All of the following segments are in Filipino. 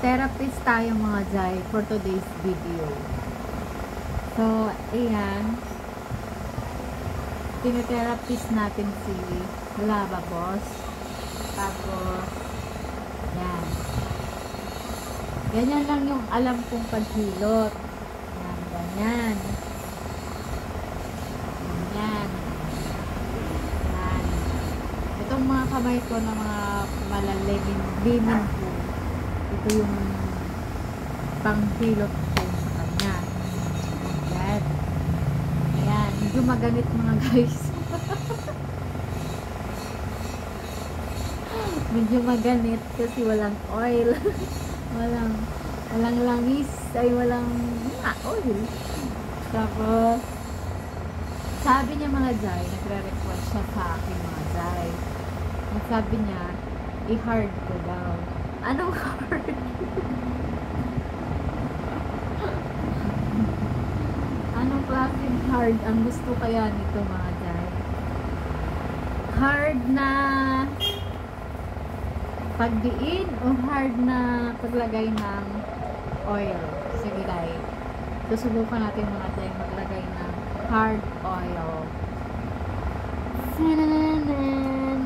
therapist tayo mga Jai for today's video. So, ayan. Tinetherapist natin si Lava Boss. Tapos, yan. Ganyan lang yung alam kong paghilot. Yan, ganyan. Ganyan. Yan. Itong mga kamay ko na mga malalamin, limin ko. Ito yung panghilot ko sa kanya. Yan. Ayan. Medyo maganit mga guys. Medyo maganit kasi walang oil. walang walang langis ay walang ah, oil. Tapos sabi niya mga Jai, nagre-request siya sa akin mga Jai. Ang sabi niya, i-hard ko daw. Anong hard? Anong klaseng hard ang gusto kaya nito mga Jai? Hard na pagdiin o hard na paglagay ng oil. Sige Jai. Susubukan natin mga Jai maglagay ng hard oil. Sananan.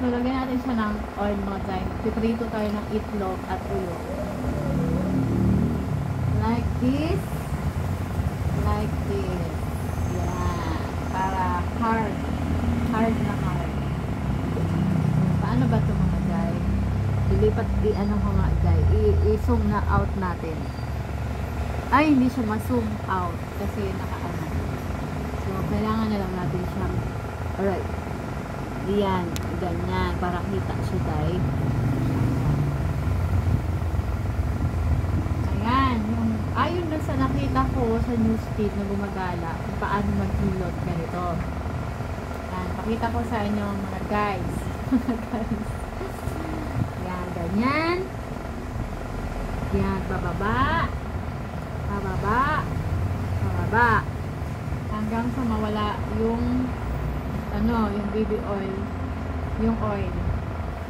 so, lagyan natin siya ng oil mga Jai. Piprito tayo ng itlog at ulo. Like this. Like this. Yan. Para hard. Hard na hard. Paano ba ito mga Jai? Ilipat, i-ano Jai? I- I-zoom na out natin. Ay, hindi siya ma-zoom out. Kasi naka-ano. So, kailangan na lang natin siyang alright. Yan. Ganyan. Para kita siya Jai. Ayan. Yung, ayon dun sa nakita ko sa newsfeed na gumagala kung paano maghilot ganito. Yan. Pakita ko sa inyo mga guys. Mga guys. Yan. Ganyan. Yan. Bababa. Bababa. Bababa. Hanggang sa mawala yung ano, yung baby oil. Yung oil.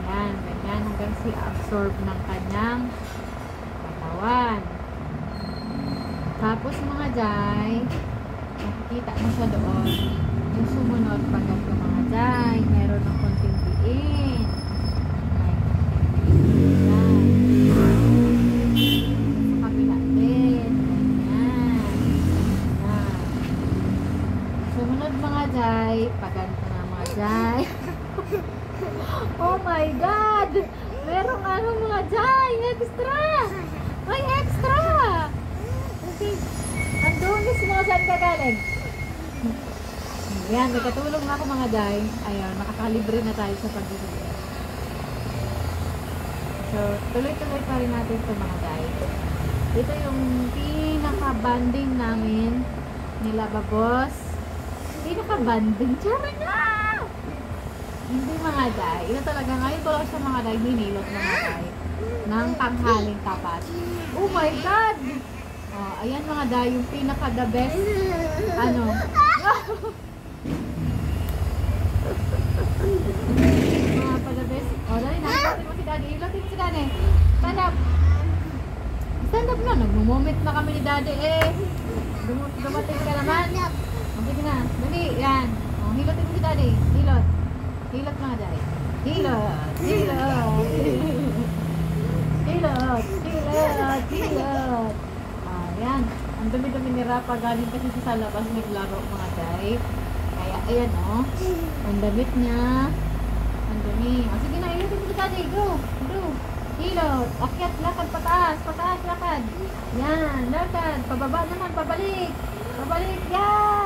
Yan. Ganyan. Hanggang si absorb ng kanyang katawan. Tapos mga jay, nakikita mo siya doon. Yung sumunod pa ganito mga jay, meron ng konting diin. May konting diin. Yan. Sa kabila din. Ganyan. Yan. Sumunod mga jay, pag ganito na mga jay. oh my God! Merong ano mga jay, extra! May extra! Kasi, ang dumis mga saan ka galing? Ayan, may katulong na ako mga day. Ayan, makakalibre na tayo sa pagbibigay. So, tuloy-tuloy pa rin natin ito mga day. Ito yung pinaka-banding namin nila babos. Pinaka-banding. Tsara na! Hindi mga day. Ito talaga, ngayon ko lang siya mga day, hinilot mga day ng tanghaling tapat. Oh my God! Oh, ayan mga day, yung pinaka the best, ano, mga pa the best. Oh, dali na, ilatin mo si daddy, ilatin mo si daddy. Up. Stand up na, nagmo-moment na kami ni daddy eh. Dum- Dumating ka naman. Na, dali, yan. Oh, hilotin mo si daddy, hilot. Hilot mga day. Hilot, hilot. Hilot, hilot, hilot. Ayan. Ang dumi-dumi ni Rapa galing kasi sa labas naglaro mga day. Kaya ayan oh. Ang damit niya. Ang dumi. O sige na, ilutin mo si daddy. Go. Go. Hilot. Akyat, lakad, pataas. Pataas, lakad. Yan. Lakad. Pababa naman. Pabalik. Pabalik. Yan.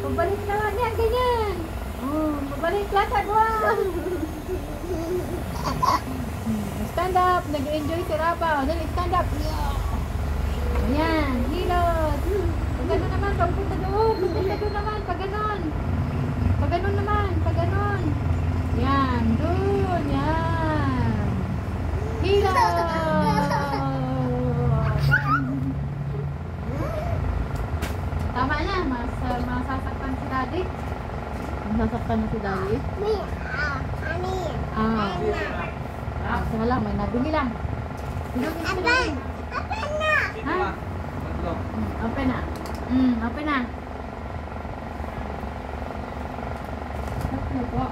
Pabalik naman. Yan. Ganyan. Oh, pabalik. Lakad. Wow. Stand up. Nag-enjoy si Rapa. Dali, stand up. Ayan. Hilot. Pag gano'n naman, pagpunta doon. Pagpunta doon naman. Pag gano'n. Pag gano'n naman. Pag gano'n. Yan. Doon. Yan. Hilot. Tama na. Mas, uh, masasaktan si daddy. Masasaktan na si daddy. May ah. Ah. Ah, so lang, may nabili lang. Bilog yung bilog. Ha? Mm, open na. Mm, open na. Tatlo po.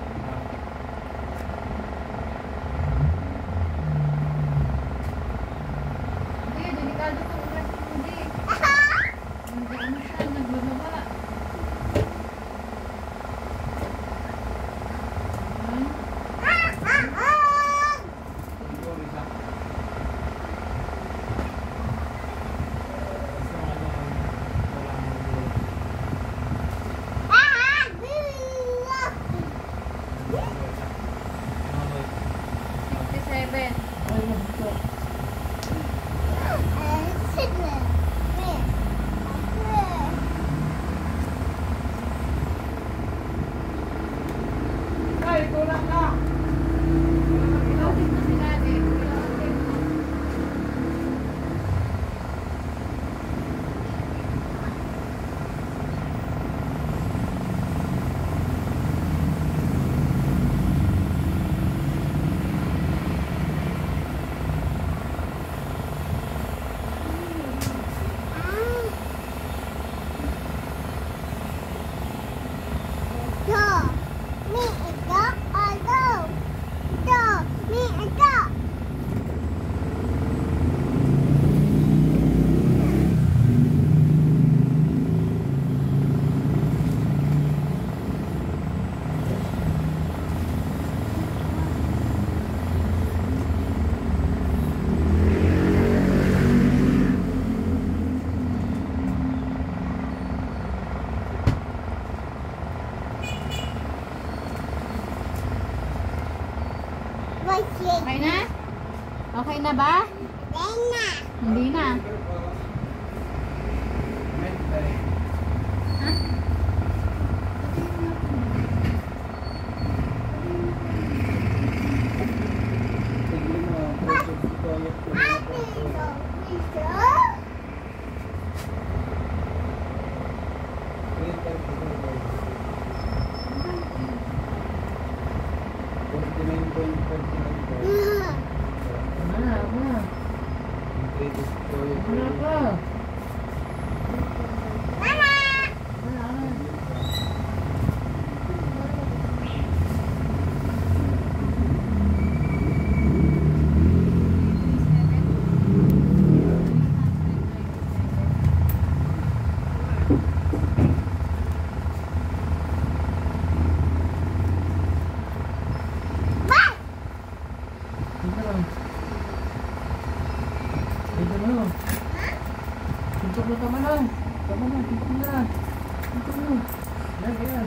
Hindi, delikado to. Ugat mo, hindi. Nag-ano siya, nagbababa. Ayan. Ito, isa. Sixty-seven. Ay, kulang na. Ilalim na si Daddy. Ilalim. Okay na? Okay na ba? Hindi na. Ha? Wala, wala. Wala ka. Wala, wala. Dito lang. Dito na. Dito na tama na. Tama na, dito na. Dito na. Yan, yan.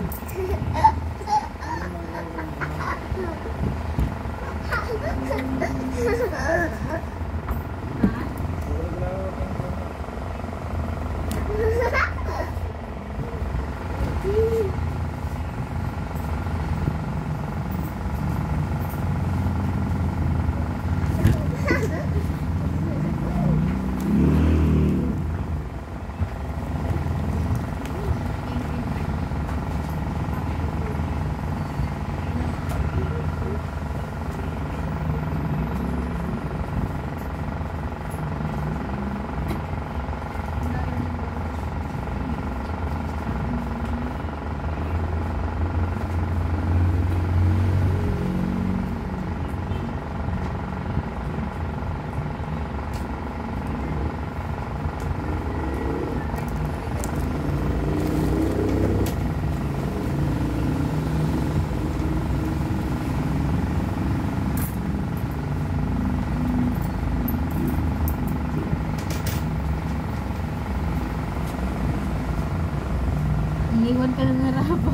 Iniwan ka na ni Rapa.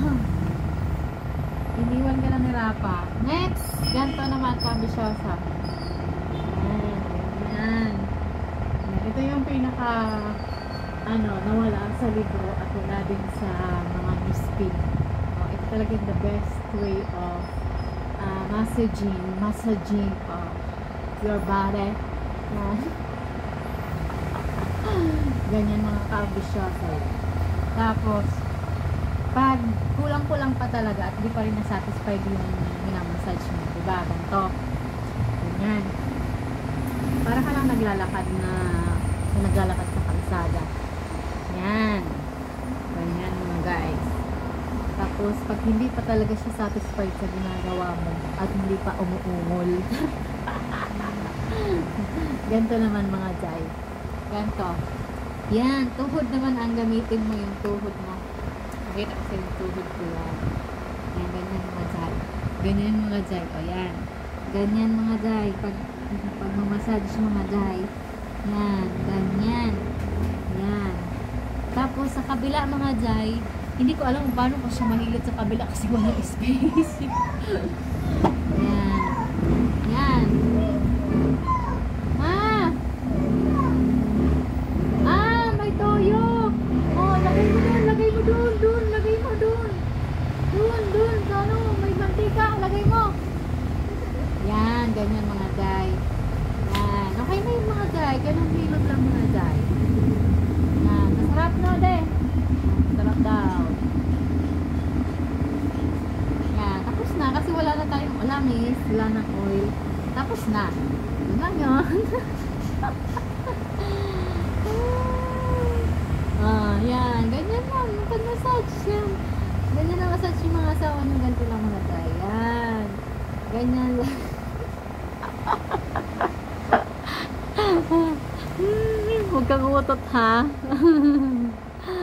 Iniwan ka na ni Rapa. Next! Ganto naman, Kabisyosa. Ayan, ganyan. Ayan, Ito yung pinaka ano, nawala sa libro at wala din sa mga newspeak. Oh, ito talaga yung the best way of uh, massaging, massaging of your body. Ayan. Ganyan mga kabisyosa. Tapos, pag kulang-kulang pa talaga at di pa rin na-satisfied yung minamassage mo, diba? Ganito. Ganyan. Para ka lang naglalakad na kung naglalakad sa kalsada. Yan. Ganyan mga guys. Tapos, pag hindi pa talaga siya satisfied sa ginagawa mo at hindi pa umuungol. Ganito naman mga jay. Ganito. Yan. Tuhod naman ang gamitin mo yung tuhod mo. Pakita ko sa tuhod ko yan. Yan, ganyan mga jay. Ganyan mga jay. O yan. Ganyan mga jay. Pag, pag mamassage mga jay. Yan. Ganyan. Yan. Tapos sa kabila mga jay, hindi ko alam paano ko siya mahilot sa kabila kasi walang space. Yan. Yan. Ah! Ah, may toyo. Oh, lagay mo doon, lagay mo doon, doon, lagay mo doon. Doon, doon, sa ano, may mantika, lagay mo. Yan, ganyan mga day. Yan. Okay na yung mga day. Ganun hilot lang mga day. Yan. Masarap no, de. Masarap daw. Yan. Tapos na kasi wala na tayong na oil. Tapos na. Lang yun. ah, yan. Ganyan lang. Pag-massage yan. Ganyan na massage yung mga asawa nyo. Ganito lang mga day. Yan. Ganyan lang. Hmm, Huwag kang umutot ha.